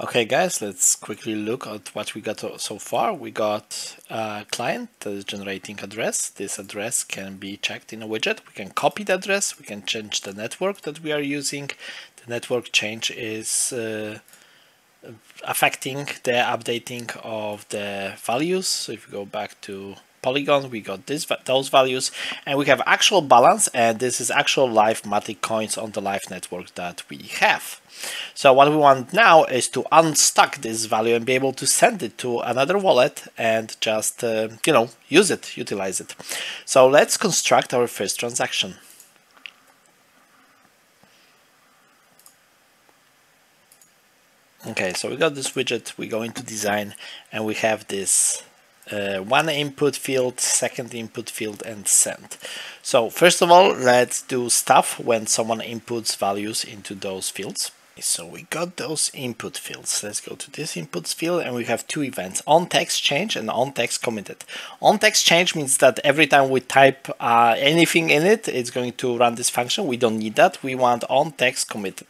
Okay guys, let's quickly look at what we got so far. We got a client that is generating address. This address can be checked in a widget. We can copy the address. We can change the network that we are using. The network change is uh, affecting the updating of the values. So if you go back to Polygon, we got this those values and we have actual balance and this is actual live Matic coins on the live network that we have. So what we want now is to unstuck this value and be able to send it to another wallet and just, uh, you know, use it, utilize it. So let's construct our first transaction. Okay, so we got this widget, we go into design and we have this uh, one input field, second input field, and send. So first of all, let's do stuff when someone inputs values into those fields. So we got those input fields. Let's go to this inputs field and we have two events, on text change and on text committed. On text change means that every time we type uh, anything in it, it's going to run this function. We don't need that. We want on text committed.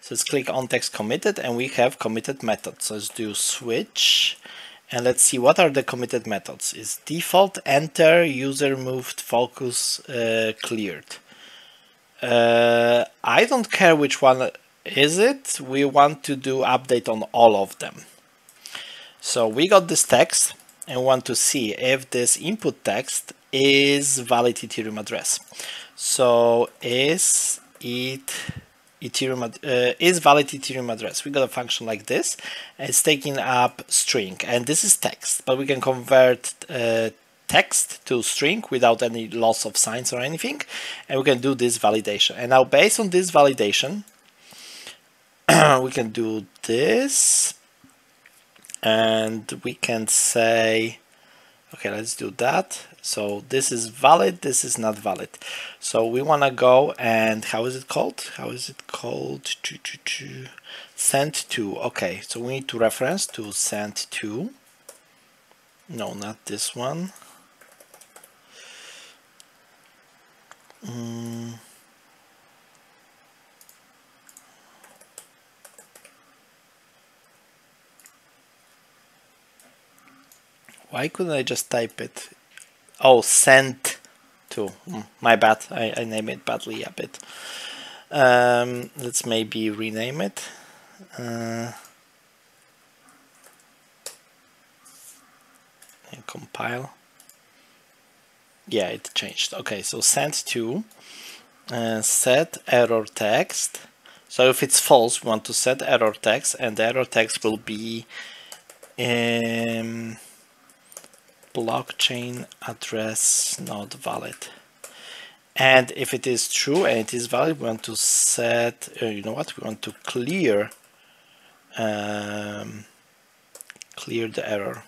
So let's click on text committed and we have committed method. So let's do switch and let's see what are the committed methods. Is default, enter, user moved, focus, uh, cleared. Uh, I don't care which one is it, we want to do update on all of them. So we got this text and want to see if this input text is valid Ethereum address. So is it Ethereum uh, is valid Ethereum address. We got a function like this. It's taking up string and this is text, but we can convert uh, text to string without any loss of signs or anything. And we can do this validation. And now based on this validation, we can do this and we can say okay let's do that. So this is valid this is not valid. So we want to go and how is it called? How is it called? To, to, to send to okay so we need to reference to send to. No not this one. Mm. Why couldn't I just type it? Oh, sent to. Hmm, my bad. I, I name it badly a bit. Um, let's maybe rename it. Uh, and compile. Yeah, it changed. Okay, so sent to uh, set error text. So if it's false, we want to set error text, and the error text will be um, blockchain address not valid. And if it is true and it is valid, we want to set, uh, you know what, we want to clear, um, clear the error.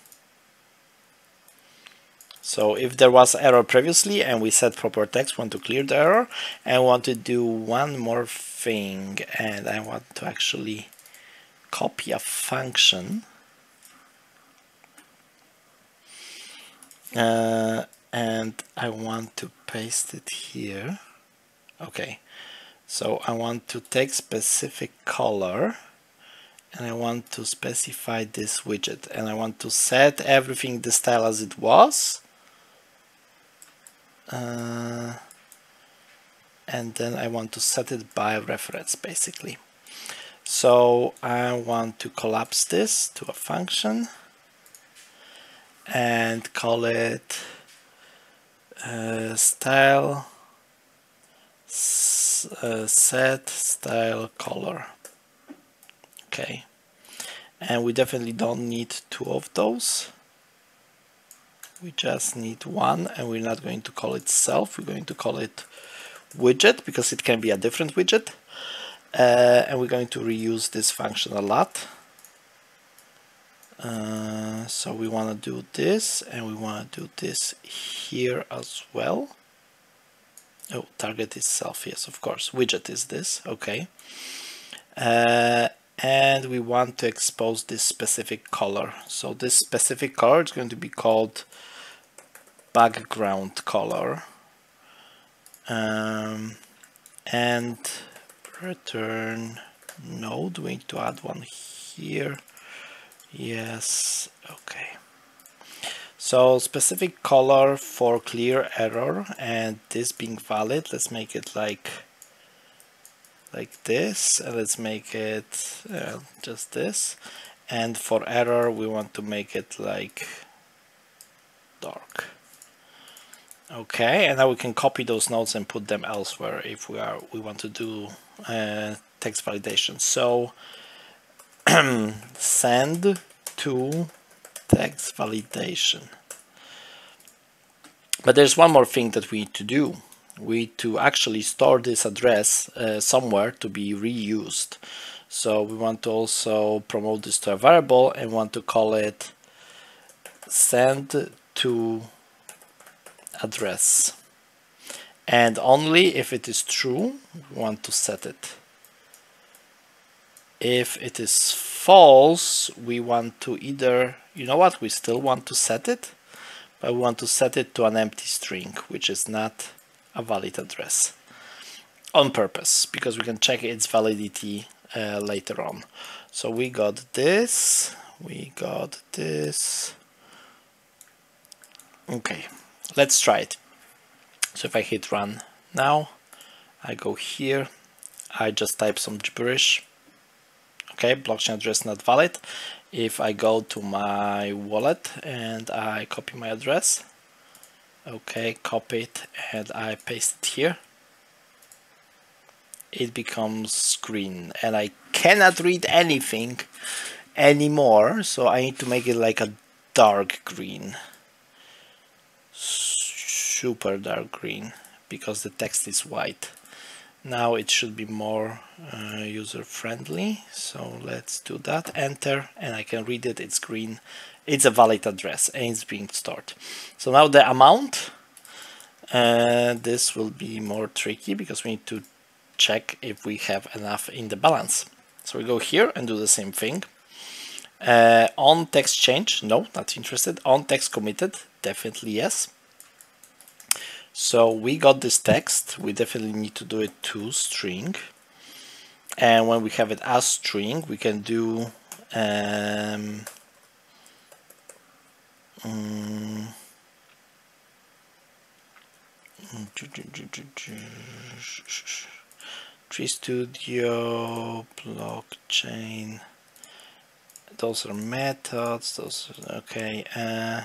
So if there was error previously and we set proper text, want to clear the error and want to do one more thing and I want to actually copy a function uh, and I want to paste it here. Okay. So I want to take specific color and I want to specify this widget. And I want to set everything the style as it was. Uh, and then I want to set it by reference basically. So I want to collapse this to a function and call it uh, style uh, set style color. Okay. And we definitely don't need two of those. We just need one and we're not going to call it self. We're going to call it widget because it can be a different widget. Uh, and we're going to reuse this function a lot uh, so we want to do this and we want to do this here as well. Oh target itself yes of course. Widget is this okay. Uh, and we want to expose this specific color. So this specific color is going to be called background color. Um, and return node. We need to add one here. Yes, okay. So specific color for clear error and this being valid, let's make it like like this. And let's make it uh, just this. And for error we want to make it like dark. Okay and now we can copy those nodes and put them elsewhere if we are we want to do uh, text validation. So send to text validation. But there's one more thing that we need to do. We need to actually store this address uh, somewhere to be reused. So we want to also promote this to a variable and want to call it send to address. And only if it is true we want to set it if it is false we want to either you know what we still want to set it but we want to set it to an empty string which is not a valid address on purpose because we can check its validity uh, later on. So we got this we got this. Okay let's try it. So if I hit run now I go here I just type some gibberish okay blockchain address not valid. If I go to my wallet and I copy my address okay copy it and I paste it here it becomes green and I cannot read anything anymore so I need to make it like a dark green. Super dark green because the text is white now it should be more uh, user friendly so let's do that enter and I can read it it's green it's a valid address and it's being stored. So now the amount, uh, this will be more tricky because we need to check if we have enough in the balance. So we go here and do the same thing. Uh, on text change, no, not interested. On text committed, definitely yes. So we got this text, we definitely need to do it to string. And when we have it as string, we can do um, um, Tree Studio, blockchain. Those are methods. Those are, okay. Uh,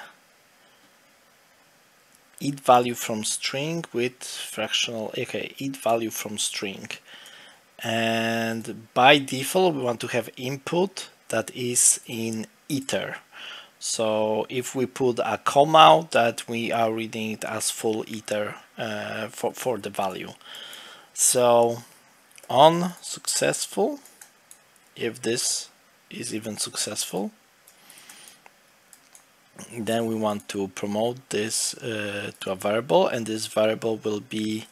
eat value from string with fractional. Okay, eat value from string. And by default, we want to have input that is in ether. So if we put a comma that we are reading it as full ether uh, for, for the value. So on successful, if this is even successful, then we want to promote this uh, to a variable and this variable will be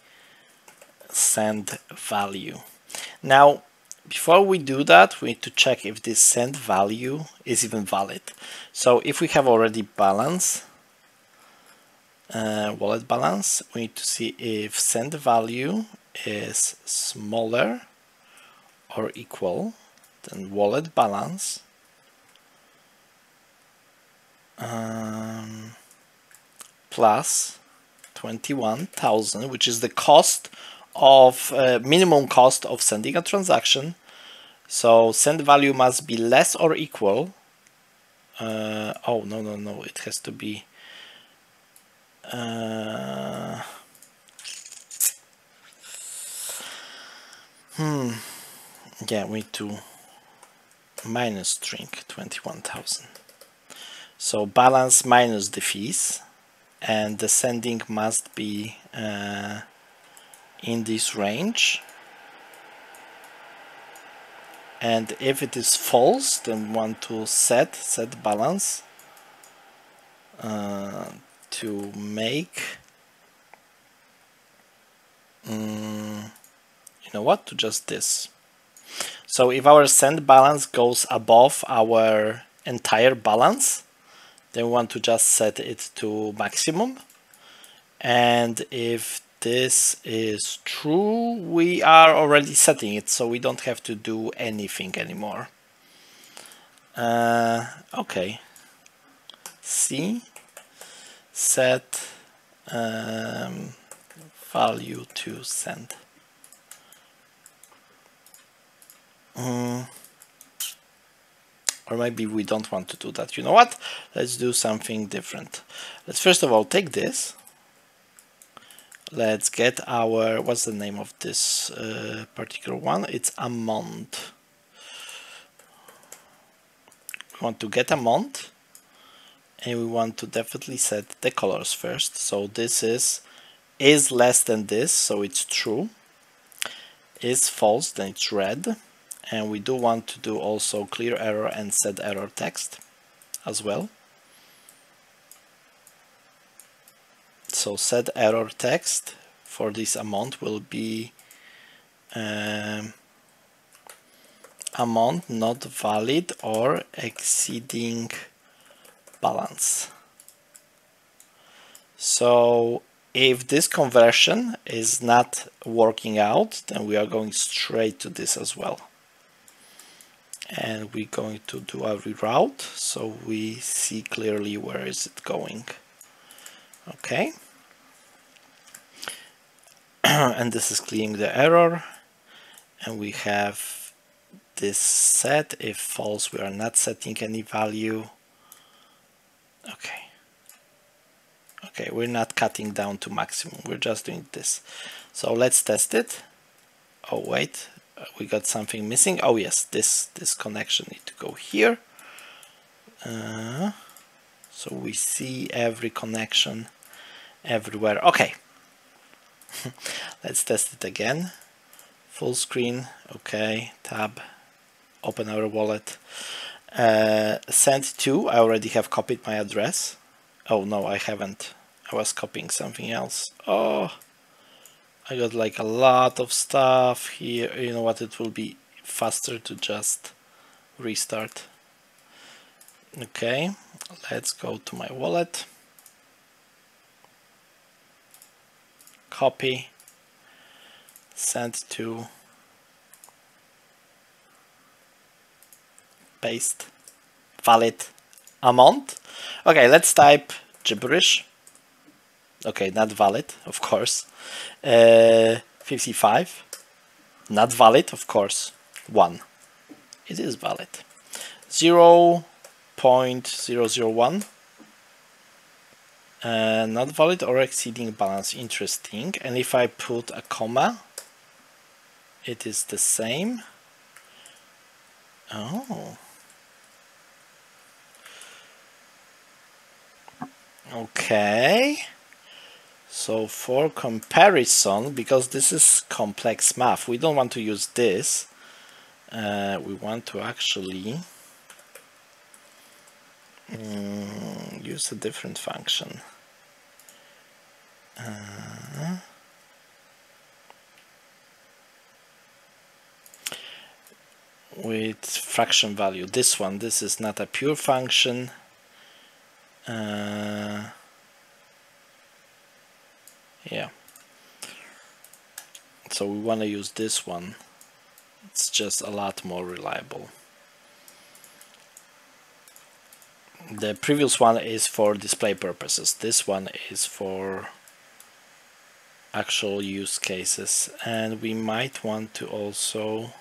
send value. Now before we do that, we need to check if this send value is even valid. So if we have already balance, uh, wallet balance, we need to see if send value is smaller or equal than wallet balance um, plus 21,000, which is the cost of uh, minimum cost of sending a transaction. So send value must be less or equal. Uh, oh, no, no, no, it has to be. Uh, hmm. Yeah, we need to minus string 21,000. So balance minus the fees and the sending must be uh, in this range. And if it is false then want to set set balance uh, to make um, you know what to just this. So if our send balance goes above our entire balance then we want to just set it to maximum. And if this is true we are already setting it so we don't have to do anything anymore. Uh, okay. C. Set um, value to send. Mm. Or maybe we don't want to do that. You know what? Let's do something different. Let's first of all take this. Let's get our what's the name of this uh, particular one? It's amount we want to get amount and we want to definitely set the colors first. So this is is less than this so it's true. Is false then it's red and we do want to do also clear error and set error text as well. So set error text for this amount will be um, amount not valid or exceeding balance. So if this conversion is not working out then we are going straight to this as well and we're going to do a reroute. So we see clearly where is it going. Okay. And this is clearing the error. And we have this set. If false we are not setting any value. Okay. Okay we're not cutting down to maximum. We're just doing this. So let's test it. Oh wait we got something missing. Oh yes this this connection need to go here. Uh, so we see every connection everywhere. Okay. Let's test it again. Full screen. Okay. Tab. Open our wallet. Uh, send to. I already have copied my address. Oh no I haven't. I was copying something else. Oh I got like a lot of stuff here. You know what? It will be faster to just restart. Okay let's go to my wallet. Copy. Send to paste valid amount. Okay let's type gibberish okay not valid of course. Uh, 55 not valid of course. 1 it is valid. 0 0.001 uh, not valid or exceeding balance. Interesting. And if I put a comma it is the same. Oh. Okay so for comparison because this is complex math we don't want to use this uh, we want to actually um, use a different function. Uh, with fraction value. This one this is not a pure function. Uh, yeah. So we want to use this one. It's just a lot more reliable. The previous one is for display purposes. This one is for actual use cases. And we might want to also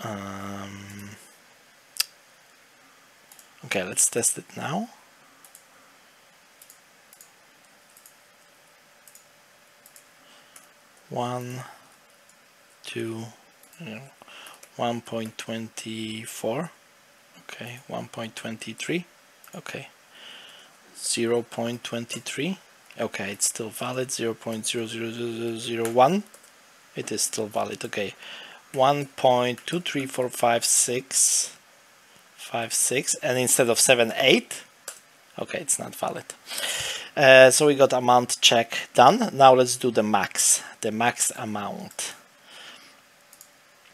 um, okay let's test it now one two mm, know, 1.24 okay 1.23 okay. 0 0.23 okay it's still valid. 0 0.00001 it is still valid. Okay. 1.23456 56 and instead of 7 8 okay it's not valid uh, so we got amount check done. Now let's do the max the max amount.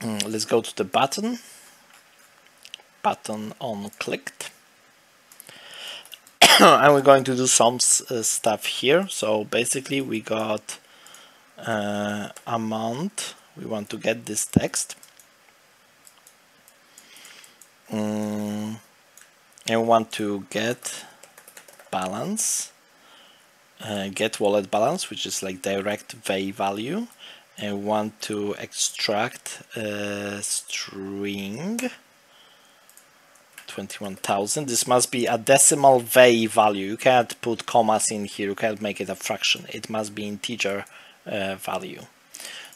Mm, let's go to the button. Button on clicked. And we're going to do some uh, stuff here. So basically we got uh, amount. We want to get this text. Um, and we want to get balance uh, get wallet balance which is like direct Wei value and want to extract a string 21,000 this must be a decimal Wei value. You can't put commas in here. You can't make it a fraction. It must be integer uh, value.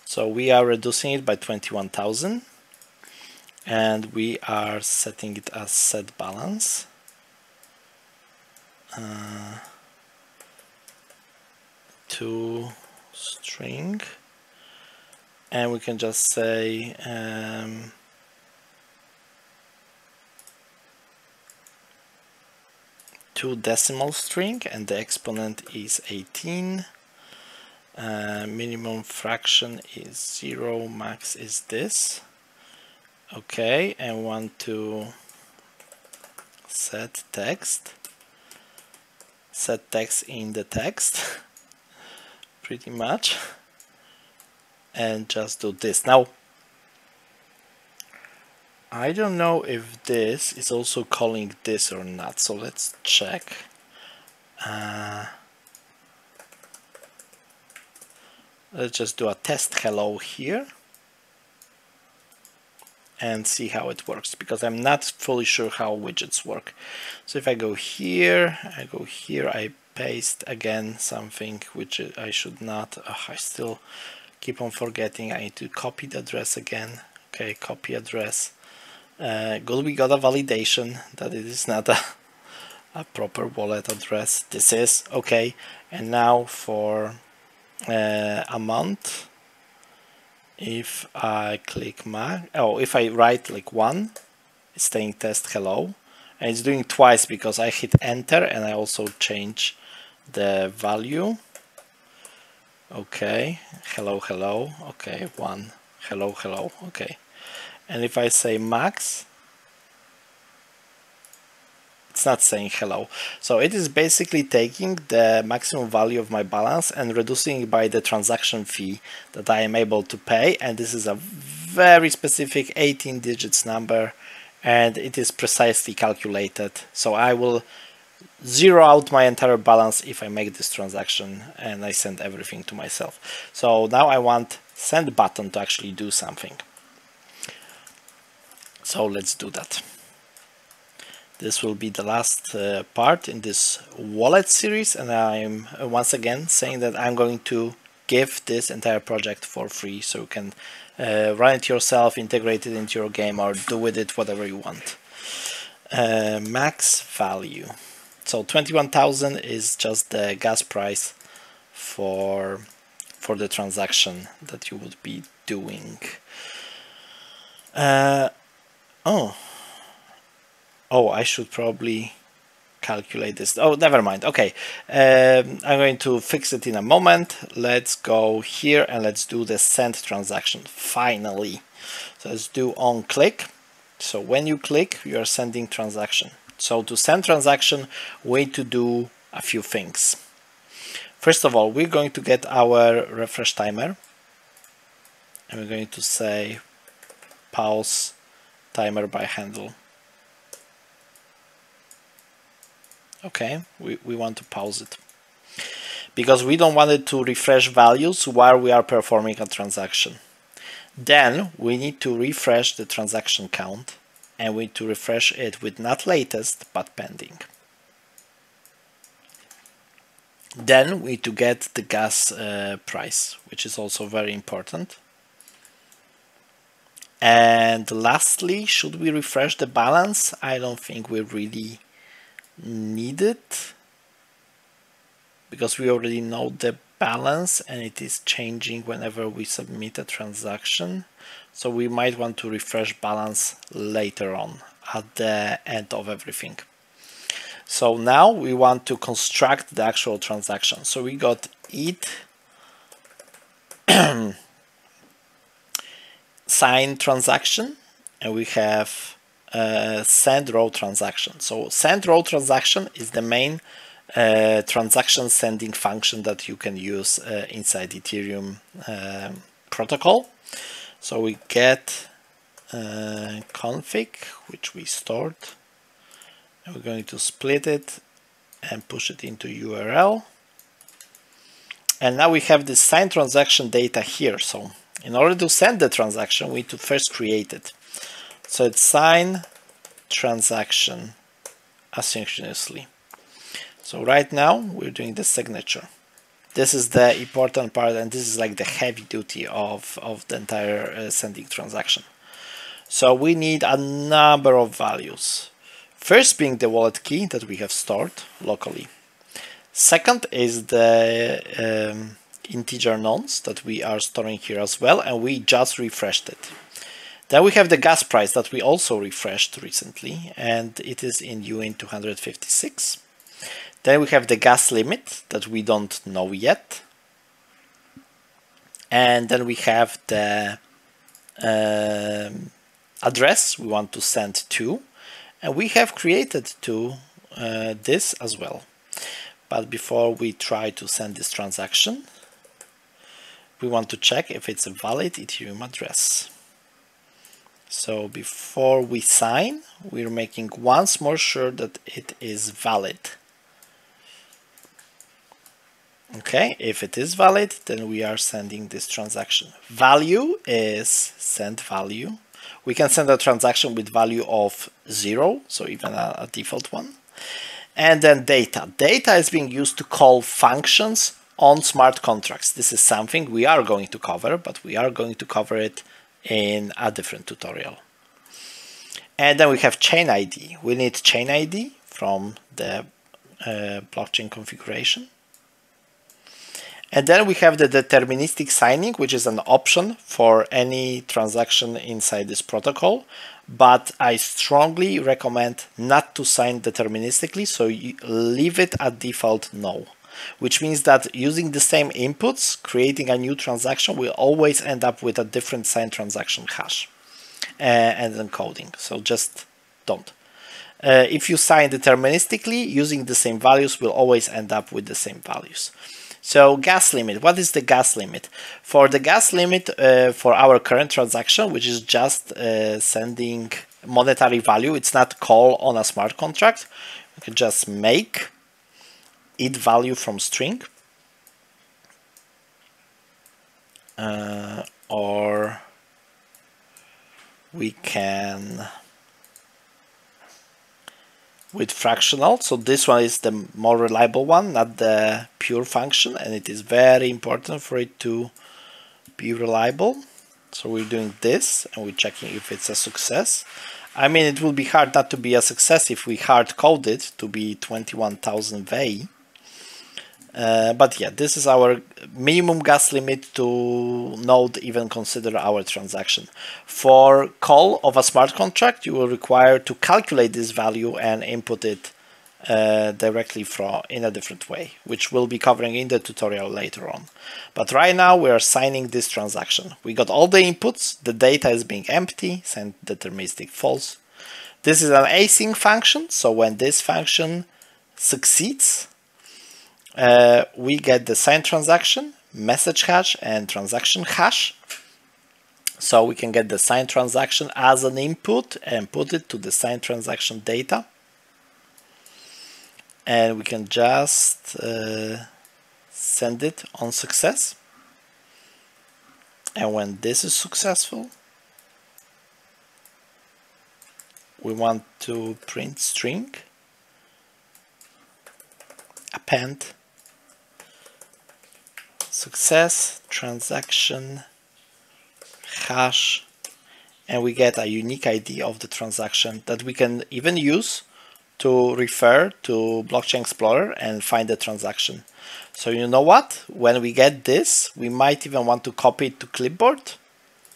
So we are reducing it by 21,000 and we are setting it as set balance. Uh, to string. And we can just say um, two decimal string and the exponent is 18 uh, minimum fraction is 0 max is this. Okay and want to set text. Set text in the text pretty much. And just do this. Now I don't know if this is also calling this or not so let's check. Uh, let's just do a test hello here and see how it works because I'm not fully sure how widgets work. So if I go here, I go here, I paste again something which I should not, I still keep on forgetting, I need to copy the address again. Okay, copy address. Uh, good, we got a validation that it is not a, a proper wallet address. This is okay. And now for uh, a month, if I click my oh if I write like one it's saying test hello and it's doing twice because I hit enter and I also change the value okay hello hello okay one hello hello okay and if I say max it's not saying hello. So it is basically taking the maximum value of my balance and reducing it by the transaction fee that I am able to pay. And this is a very specific 18 digits number and it is precisely calculated. So I will zero out my entire balance if I make this transaction and I send everything to myself. So now I want send button to actually do something. So let's do that. This will be the last uh, part in this wallet series and I'm uh, once again saying that I'm going to give this entire project for free so you can uh, run it yourself, integrate it into your game or do with it whatever you want. Uh, max value. So 21,000 is just the gas price for for the transaction that you would be doing. Uh, oh, oh I should probably calculate this. Oh never mind. Okay. Um, I'm going to fix it in a moment. Let's go here and let's do the send transaction finally. So let's do on click. So when you click you are sending transaction so to send transaction we need to do a few things. First of all we're going to get our refresh timer. And we're going to say pause timer by handle. Okay we, we want to pause it. Because we don't want it to refresh values while we are performing a transaction. Then we need to refresh the transaction count and we need to refresh it with not latest but pending. Then we need to get the gas uh, price which is also very important. And lastly should we refresh the balance? I don't think we really need it because we already know the balance and it is changing whenever we submit a transaction so we might want to refresh balance later on at the end of everything so now we want to construct the actual transaction so we got it sign transaction and we have uh, send raw transaction. So send raw transaction is the main uh, transaction sending function that you can use uh, inside Ethereum um, protocol. So we get uh, config, which we stored. And we're going to split it and push it into URL. And now we have this signed transaction data here. So in order to send the transaction, we need to first create it. So it's sign transaction asynchronously. So right now we're doing the signature. This is the important part and this is like the heavy duty of, of the entire uh, sending transaction. So we need a number of values. First being the wallet key that we have stored locally. Second is the um, integer nonce that we are storing here as well and we just refreshed it. Then we have the gas price that we also refreshed recently and it is in UIN 256. Then we have the gas limit that we don't know yet. And then we have the um, address we want to send to. And we have created to uh, this as well. But before we try to send this transaction, we want to check if it's a valid Ethereum address. So before we sign, we're making once more sure that it is valid. Okay, if it is valid, then we are sending this transaction. Value is send value. We can send a transaction with value of zero, so even a, a default one. And then data. Data is being used to call functions on smart contracts. This is something we are going to cover, but we are going to cover it in a different tutorial. And then we have chain ID. We need chain ID from the uh, blockchain configuration. And then we have the deterministic signing, which is an option for any transaction inside this protocol. But I strongly recommend not to sign deterministically, so leave it at default no. Which means that using the same inputs, creating a new transaction will always end up with a different signed transaction hash uh, and encoding. So just don't. Uh, if you sign deterministically, using the same values will always end up with the same values. So gas limit, what is the gas limit? For the gas limit uh, for our current transaction, which is just uh, sending monetary value, it's not call on a smart contract. We can just make it value from string uh, or we can with fractional. So this one is the more reliable one, not the pure function. And it is very important for it to be reliable. So we're doing this and we're checking if it's a success. I mean, it will be hard not to be a success if we hard code it to be 21,000 Wei. Uh, but yeah, this is our minimum gas limit to not even consider our transaction. For call of a smart contract, you will require to calculate this value and input it uh, directly from in a different way, which we'll be covering in the tutorial later on. But right now we are signing this transaction. We got all the inputs, the data is being empty, send deterministic false. This is an async function, so when this function succeeds, uh, we get the signed transaction, message hash, and transaction hash. So we can get the signed transaction as an input and put it to the signed transaction data. And we can just uh, send it on success. And when this is successful, we want to print string append success, transaction, hash, and we get a unique ID of the transaction that we can even use to refer to Blockchain Explorer and find the transaction. So you know what? When we get this, we might even want to copy it to clipboard,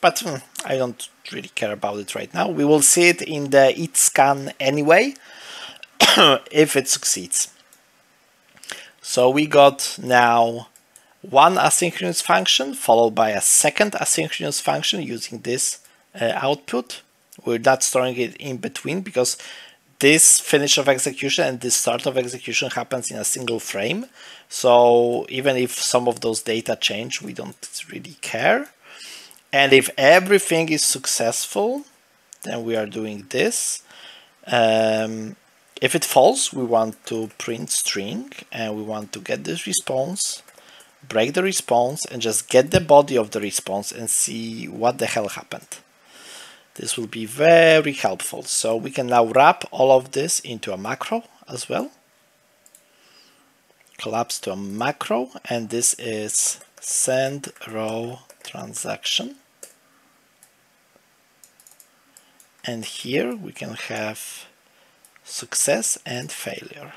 but hmm, I don't really care about it right now. We will see it in the it scan anyway, if it succeeds. So we got now one asynchronous function followed by a second asynchronous function using this uh, output. We're not storing it in between because this finish of execution and this start of execution happens in a single frame. So even if some of those data change, we don't really care. And if everything is successful, then we are doing this. Um, if it falls, we want to print string and we want to get this response, break the response and just get the body of the response and see what the hell happened. This will be very helpful. So we can now wrap all of this into a macro as well. Collapse to a macro and this is send raw transaction. And here we can have success and failure.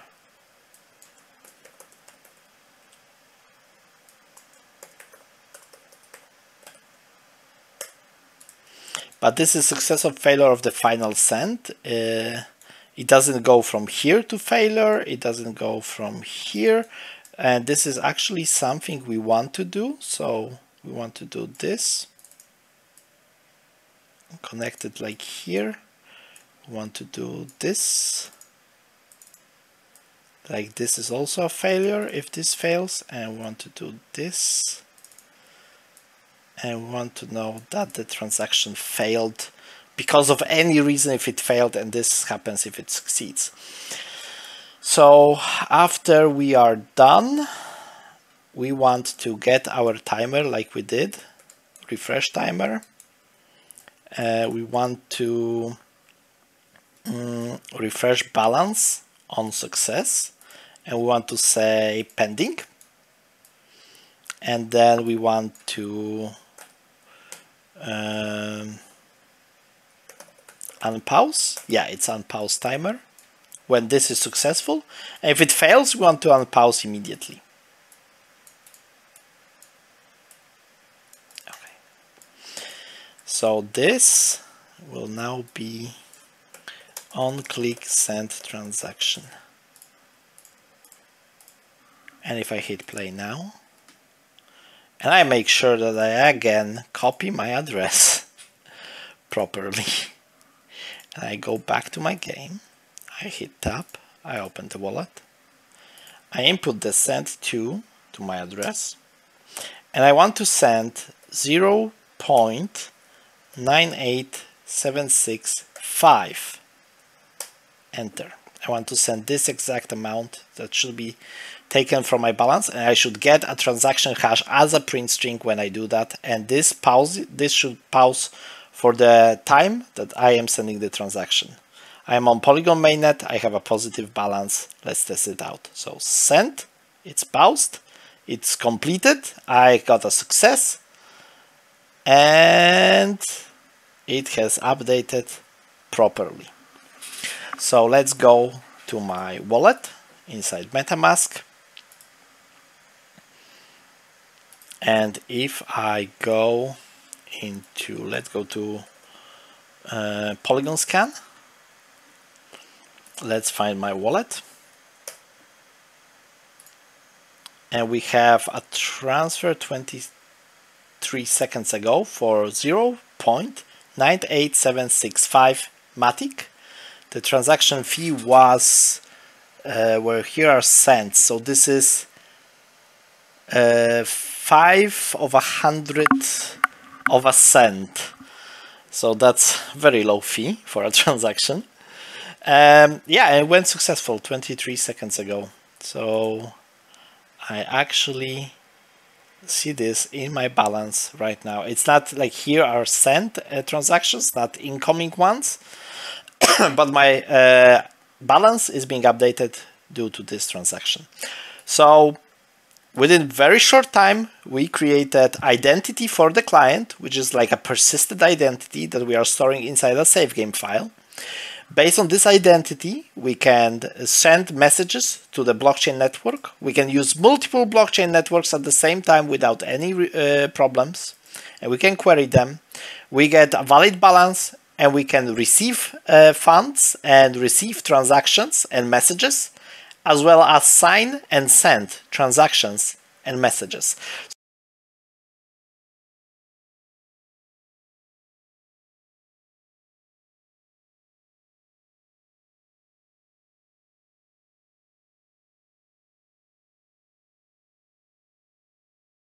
But this is success or failure of the final send. Uh, it doesn't go from here to failure. It doesn't go from here. And this is actually something we want to do. So we want to do this connect it like here we want to do this like this is also a failure if this fails and we want to do this and we want to know that the transaction failed because of any reason if it failed and this happens if it succeeds. So after we are done we want to get our timer like we did refresh timer. Uh, we want to um, refresh balance on success and we want to say pending. And then we want to um, unpause yeah it's unpause timer when this is successful if it fails we want to unpause immediately okay. So this will now be on click send transaction. And if I hit play now, and I make sure that I again copy my address properly, and I go back to my game, I hit tab, I open the wallet, I input the send to to my address, and I want to send 0. 98765 enter. I want to send this exact amount that should be taken from my balance and I should get a transaction hash as a print string when I do that. And this pause this should pause for the time that I am sending the transaction. I am on Polygon mainnet. I have a positive balance. Let's test it out. So send it's paused. It's completed. I got a success. And it has updated properly. So let's go to my wallet inside MetaMask. And if I go into, let's go to uh, Polygon scan. Let's find my wallet. And we have a transfer 23 seconds ago for 0.98765 Matic The transaction fee was uh, where here are cents. So this is uh, five of a hundred of a cent. So that's very low fee for a transaction. Um, yeah, it went successful 23 seconds ago. So I actually see this in my balance right now. It's not like here are sent uh, transactions, not incoming ones, but my uh, balance is being updated due to this transaction. So within very short time, we created identity for the client, which is like a persisted identity that we are storing inside a save game file. Based on this identity, we can send messages to the blockchain network. We can use multiple blockchain networks at the same time without any uh, problems. And we can query them. We get a valid balance and we can receive uh, funds and receive transactions and messages, as well as sign and send transactions and messages.